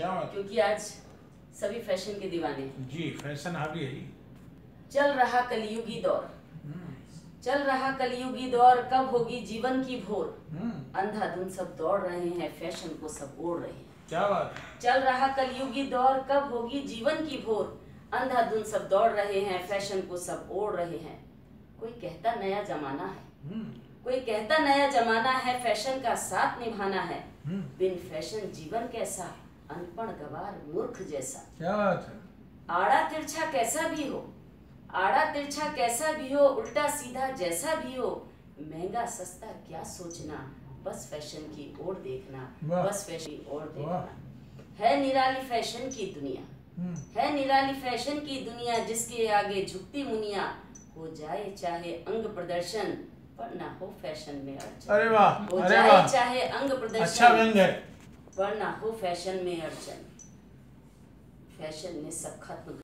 क्या बात क्योंकि आज सभी फ़ैशन के दीवाने हैं। जी फ़ैशन हावी है चल रहा कलयुगी दौर। हम्म, चल रहा कलयुगी दौर कब होगी जीवन की भोर? हम्म, अंधाधुन सब दौड़ रहे हैं फ़ैशन को सब ओढ़ रहे हैं। क्या बात चल रहा कलयुगी दौर कब होगी जीवन की भोर? अंधाधुन सब दौड़ रहे हैं फ़ैशन को सब ओढ़ रहे हैं। कोई कहता नया जमाना है। हम्म, कोई कहता नया जमाना है फ़ैशन का साथ निभाना है। बिन फ़ैशन जीवन कैसा अनपढ़ गवार मूर्ख जैसा। क्या बात है? आड़ा तिरछा कैसा भी हो आड़ा तिरछा कैसा भी हो उल्टा सीधा जैसा भी हो महँगा सस्ता क्या सोचना बस फ़ैशन की ओर देखना बस फ़ैशन की ओर देखना। है निराली फ़ैशन की दुनिया हम्म, है निराली फ़ैशन की दुनिया जिसके आगे झुकती मुनिया हो जाए चाहे अंग प्रदर्शन पर ना हो फ़ैशन में अड़चन। अरे वाह हो अरे जाए चाहे अंग अच्छा प्रदर्शन। व्यंग है। पर ना हो फ़ैशन में अड़चन। फ़ैशन ने सब खत्म।